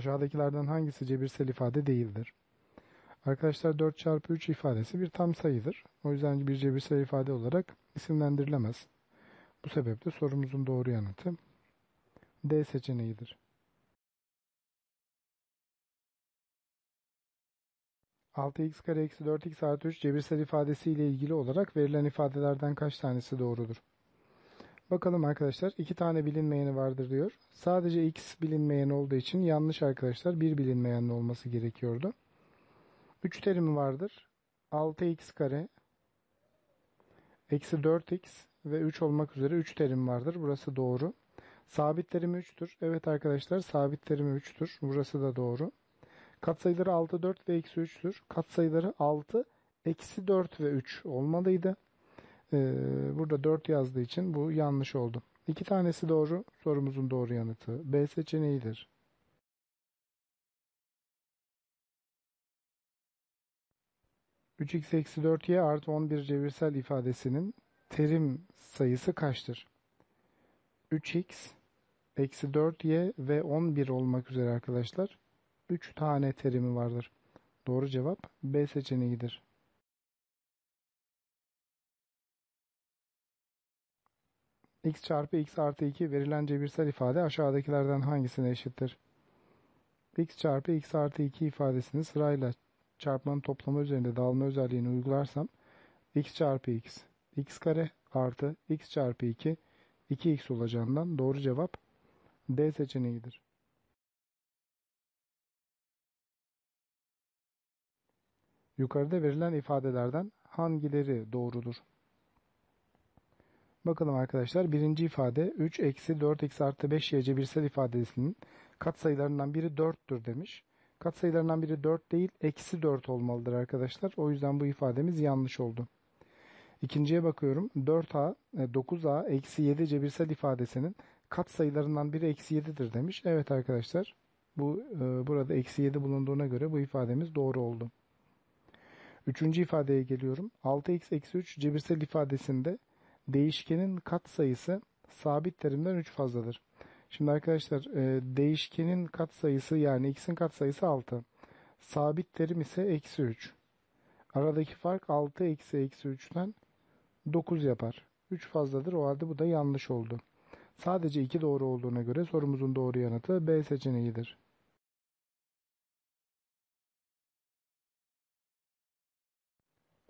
Aşağıdakilerden hangisi cebirsel ifade değildir? Arkadaşlar 4 çarpı 3 ifadesi bir tam sayıdır. O yüzden bir cebirsel ifade olarak isimlendirilemez. Bu sebeple sorumuzun doğru yanıtı D seçeneğidir. 6x kare eksi 4x artı 3 cebirsel ifadesi ile ilgili olarak verilen ifadelerden kaç tanesi doğrudur? Bakalım arkadaşlar. iki tane bilinmeyeni vardır diyor. Sadece x bilinmeyen olduğu için yanlış arkadaşlar. Bir bilinmeyen olması gerekiyordu. 3 terimi vardır. 6x kare eksi 4x ve 3 olmak üzere 3 terim vardır. Burası doğru. Sabit terimi 3'tür. Evet arkadaşlar sabit terimi 3'tür. Burası da doğru. Katsayıları 6, 4 ve eksi 3'tür. Katsayıları 6, eksi 4 ve 3 olmalıydı. Ee, burada 4 yazdığı için bu yanlış oldu. İki tanesi doğru. Sorumuzun doğru yanıtı B seçeneğidir. X eksi 4y artı 11 cebirsel ifadesinin terim sayısı kaçtır? 3x eksi 4y ve 11 olmak üzere arkadaşlar 3 tane terimi vardır. Doğru cevap B seçeneğidir. X çarpı x artı 2 verilen cebirsel ifade aşağıdakilerden hangisine eşittir? x çarpı x artı 2 ifadesini sırayla çarpmanın toplamı üzerinde dağılma özelliğini uygularsam x çarpı x, x kare artı x çarpı 2, 2x olacağından doğru cevap D seçeneğidir. Yukarıda verilen ifadelerden hangileri doğrudur? Bakalım arkadaşlar birinci ifade 3 eksi 4x artı 5 y cebirsel ifadesinin katsayılarından biri 4'tür demiş. Katsayılarından biri 4 değil eksi 4 olmalıdır arkadaşlar. O yüzden bu ifademiz yanlış oldu. İkinciye bakıyorum. 4a 9a e, eksi 7 cebirsel ifadesinin katsayılarından biri eksi 7'dir demiş. Evet arkadaşlar bu e, burada eksi 7 bulunduğuna göre bu ifademiz doğru oldu. Üçüncü ifadeye geliyorum. 6x eksi 3 cebirsel ifadesinde değişkenin kat sayısı sabit terimden 3 fazladır. Şimdi arkadaşlar e, değişkenin kat sayısı yani x'in kat sayısı 6. Sabit terim ise eksi 3. Aradaki fark 6 eksi eksi 3'ten 9 yapar. 3 fazladır o halde bu da yanlış oldu. Sadece 2 doğru olduğuna göre sorumuzun doğru yanıtı B seçeneğidir.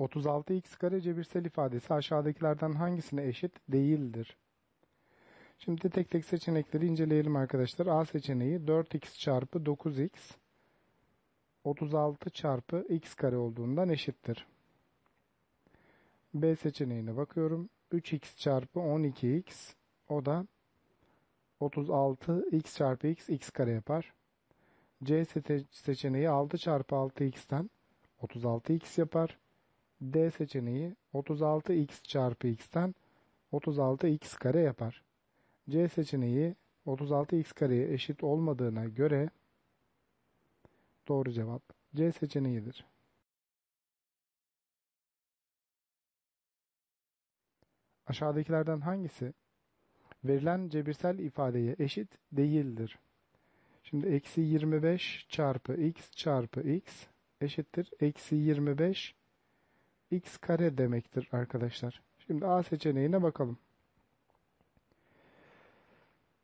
36x kare cebirsel ifadesi aşağıdakilerden hangisine eşit değildir? Şimdi tek tek seçenekleri inceleyelim arkadaşlar. A seçeneği 4x çarpı 9x 36 çarpı x kare olduğundan eşittir. B seçeneğine bakıyorum. 3x çarpı 12x o da 36 x çarpı x x kare yapar. C seçeneği 6 çarpı 6x'ten 36x yapar. D seçeneği 36x çarpı x'ten 36x kare yapar. C seçeneği 36x kareye eşit olmadığına göre doğru cevap C seçeneğidir. Aşağıdakilerden hangisi verilen cebirsel ifadeye eşit değildir? Şimdi eksi 25 çarpı x çarpı x eşittir. Eksi 25 x kare demektir arkadaşlar. Şimdi A seçeneğine bakalım.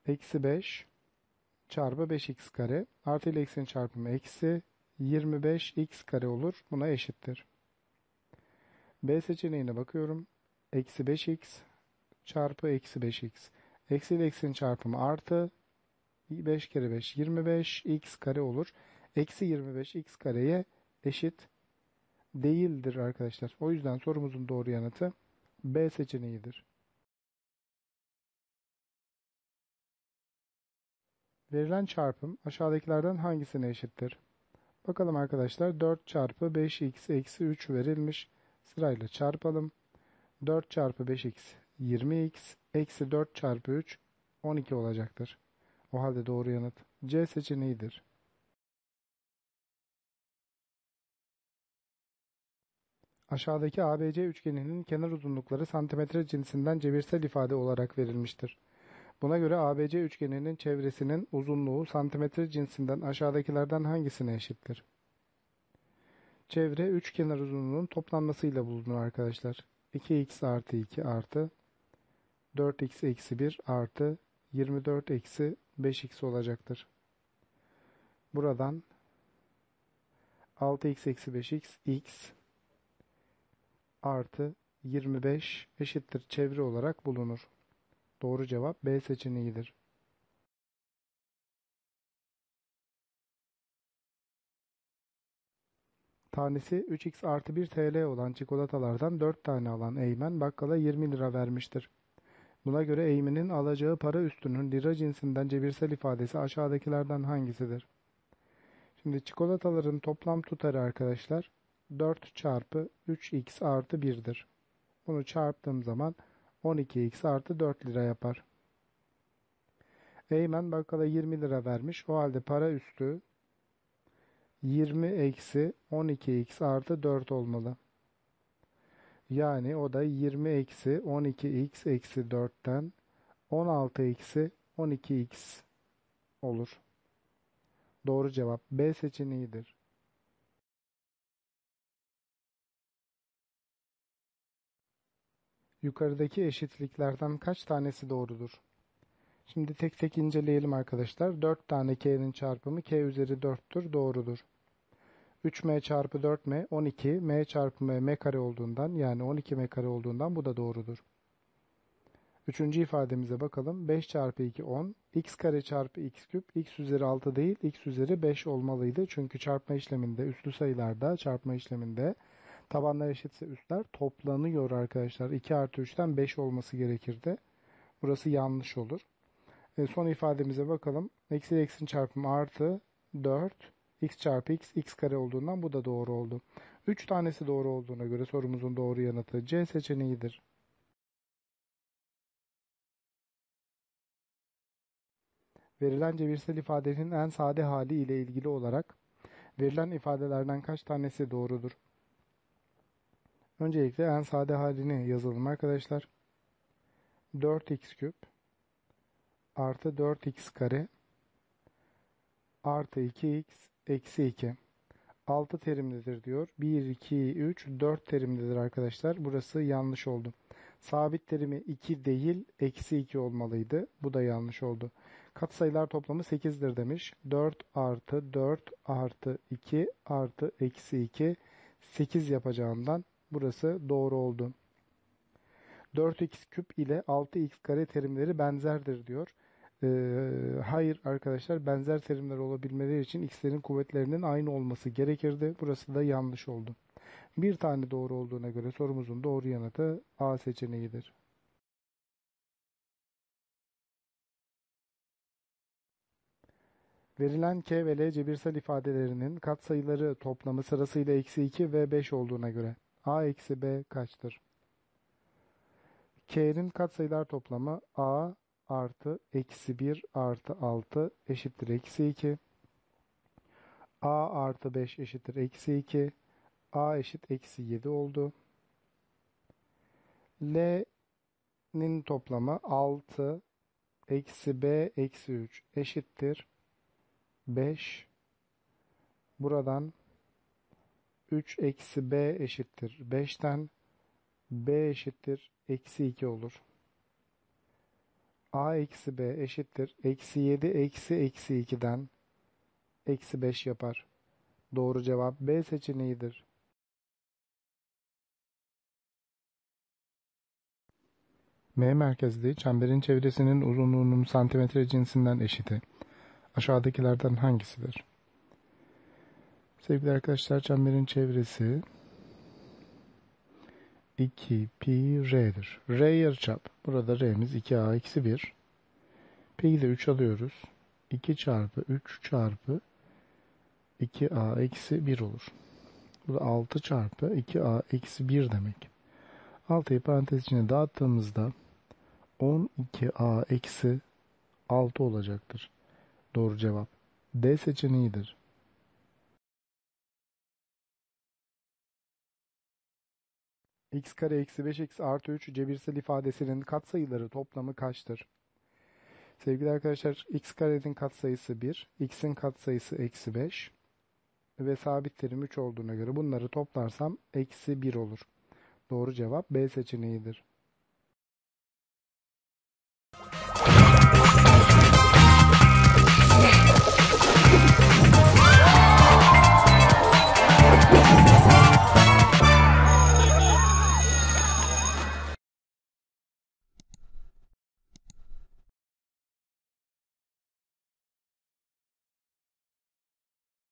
Eksi 5 çarpı 5x kare artı ile eksinin çarpımı eksi 25x kare olur. Buna eşittir. B seçeneğine bakıyorum. Eksi 5x çarpı eksi 5x. Eksi ile eksinin çarpımı artı 5 kere 5 25 x kare olur. Eksi 25 x kareye eşit değildir arkadaşlar. O yüzden sorumuzun doğru yanıtı B seçeneğidir. Verilen çarpım aşağıdakilerden hangisine eşittir? Bakalım arkadaşlar 4 çarpı 5x eksi 3 verilmiş. Sırayla çarpalım. 4 çarpı 5x 20x eksi 4 çarpı 3 12 olacaktır. O halde doğru yanıt C seçeneğidir. Aşağıdaki ABC üçgeninin kenar uzunlukları santimetre cinsinden cebirsel ifade olarak verilmiştir. Buna göre ABC üçgeninin çevresinin uzunluğu santimetre cinsinden aşağıdakilerden hangisine eşittir? Çevre üçkenar uzunluğunun toplanmasıyla bulunur arkadaşlar. 2x artı 2 artı 4x eksi 1 artı 24 eksi 5x olacaktır. Buradan 6x eksi 5x x artı 25 eşittir çevre olarak bulunur. Doğru cevap B seçeneğidir. Tanesi 3x artı 1 TL olan çikolatalardan 4 tane alan Eymen bakkala 20 lira vermiştir. Buna göre Eymen'in alacağı para üstünün lira cinsinden cebirsel ifadesi aşağıdakilerden hangisidir? Şimdi çikolataların toplam tutarı arkadaşlar 4 çarpı 3x artı 1'dir. Bunu çarptığım zaman 12x artı 4 lira yapar. Eymen bakkala 20 lira vermiş. O halde para üstü 20 eksi 12x artı 4 olmalı. Yani o da 20 eksi 12x eksi 4'ten 16 eksi 12x olur. Doğru cevap B seçeneğidir. Yukarıdaki eşitliklerden kaç tanesi doğrudur? Şimdi tek tek inceleyelim arkadaşlar. 4 tane k'nin çarpımı k üzeri 4'tür. Doğrudur. 3m çarpı 4m 12 m çarpı m m kare olduğundan yani 12 m kare olduğundan bu da doğrudur. Üçüncü ifademize bakalım. 5 çarpı 2 10. x kare çarpı x küp x üzeri 6 değil x üzeri 5 olmalıydı. Çünkü çarpma işleminde üslü sayılarda çarpma işleminde tabanlar eşitse üstler toplanıyor arkadaşlar. 2 artı 3'ten 5 olması gerekirdi. Burası yanlış olur. E, son ifademize bakalım. Eksi eksinin çarpımı artı 4 x çarpı x x kare olduğundan bu da doğru oldu. 3 tanesi doğru olduğuna göre sorumuzun doğru yanıtı C seçeneğidir. Verilen cebirsel ifadenin en sade hali ile ilgili olarak verilen ifadelerden kaç tanesi doğrudur? Öncelikle en sade halini yazalım arkadaşlar. 4x küp artı 4x kare artı 2x eksi 2. 6 terimlidir diyor. 1, 2, 3, 4 terimlidir arkadaşlar. Burası yanlış oldu. Sabit terimi 2 değil, eksi 2 olmalıydı. Bu da yanlış oldu. Katsayılar toplamı 8'dir demiş. 4 artı 4 artı 2 artı eksi 2 8 yapacağından burası doğru oldu. 4x küp ile 6x kare terimleri benzerdir diyor. Ee, hayır arkadaşlar benzer terimler olabilmeleri için x'lerin kuvvetlerinin aynı olması gerekirdi. Burası da yanlış oldu. Bir tane doğru olduğuna göre sorumuzun doğru yanıtı A seçeneğidir. Verilen k ve l cebirsel ifadelerinin katsayıları toplamı sırasıyla eksi 2 ve 5 olduğuna göre a eksi b kaçtır? k'nin katsayılar toplamı a artı eksi 1 artı 6 eşittir eksi 2. a artı 5 eşittir eksi 2. a eşit eksi 7 oldu. l'nin toplamı 6 eksi b eksi 3 eşittir 5 buradan 3 eksi b eşittir 5'ten b eşittir eksi 2 olur. a eksi b eşittir eksi 7 eksi eksi 2'den eksi 5 yapar. Doğru cevap B seçeneğidir. M merkezli çemberin çevresinin uzunluğunun santimetre cinsinden eşiti. Aşağıdakilerden hangisidir? Sevgili arkadaşlar çemberin çevresi 2 pi r'dir. R yarıçap. Burada r'miz 2a eksi 1. Pi'yi de 3 alıyoruz. 2 çarpı 3 çarpı 2a eksi 1 olur. Bu da 6 çarpı 2a eksi 1 demek. 6'yı parantez içine dağıttığımızda 12a eksi 6 olacaktır. Doğru cevap D seçeneğidir. X kare eksi 5x artı 3 cebirsel ifadesinin katsayıları toplamı kaçtır? Sevgili arkadaşlar x karenin katsayısı 1, x'in katsayısı eksi 5 ve sabit terim 3 olduğuna göre bunları toplarsam eksi 1 olur. Doğru cevap B seçeneğidir.